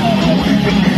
Oh,